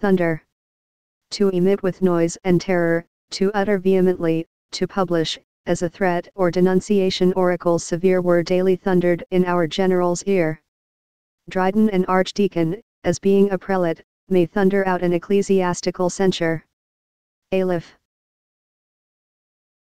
thunder. To emit with noise and terror, to utter vehemently, to publish, as a threat or denunciation oracles severe were daily thundered in our general's ear. Dryden an archdeacon, as being a prelate, may thunder out an ecclesiastical censure. Ayliffe.